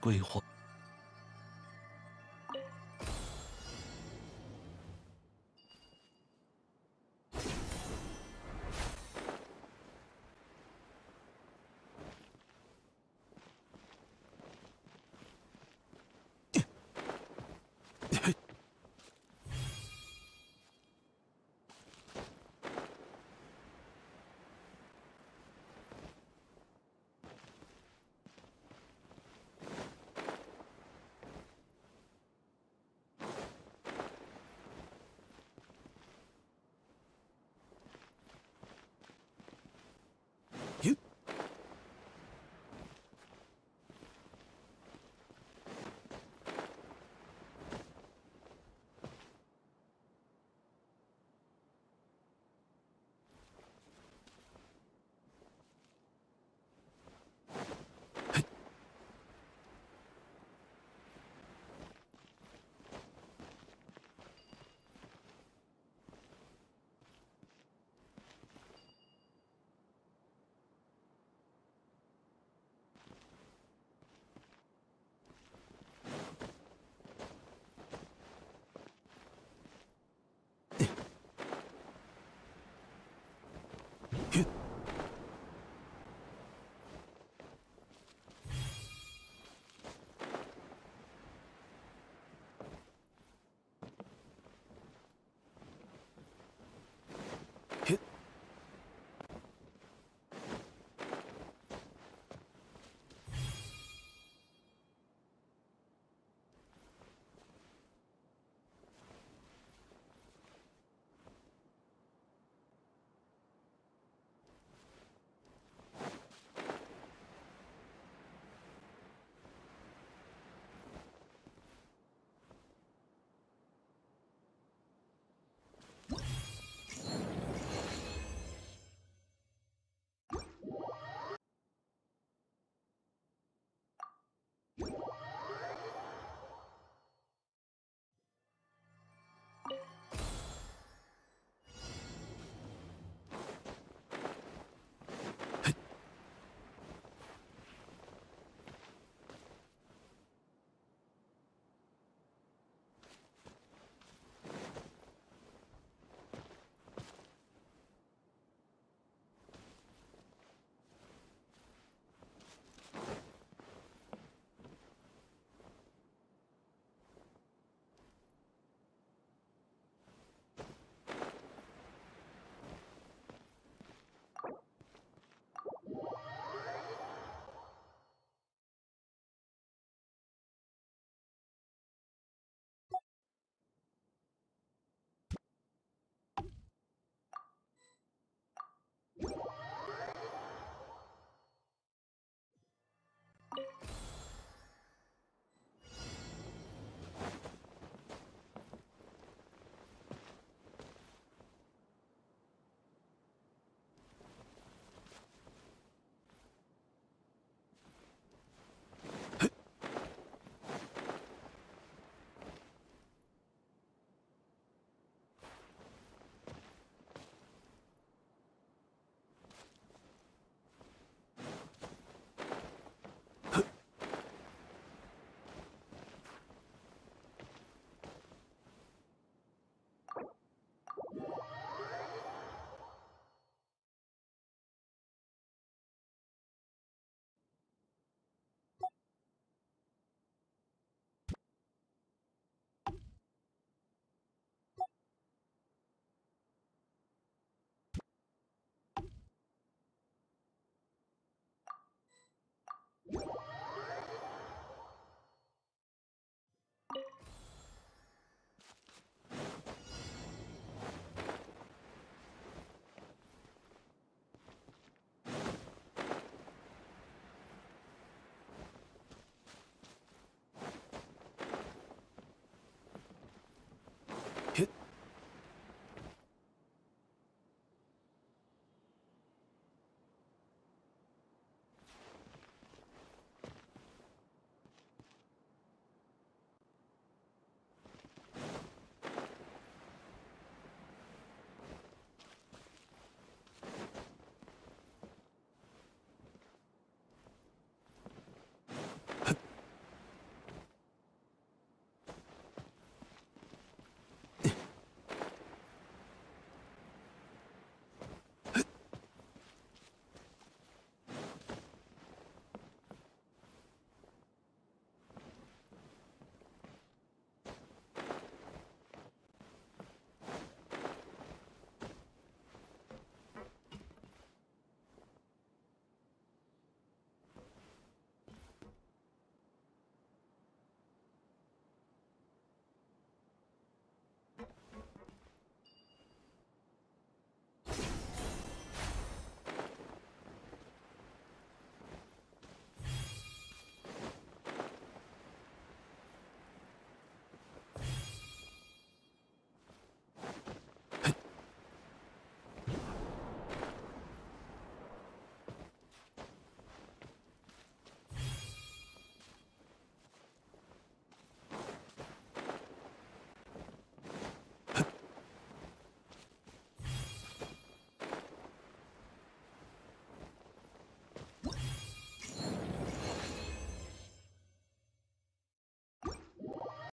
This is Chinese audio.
规划。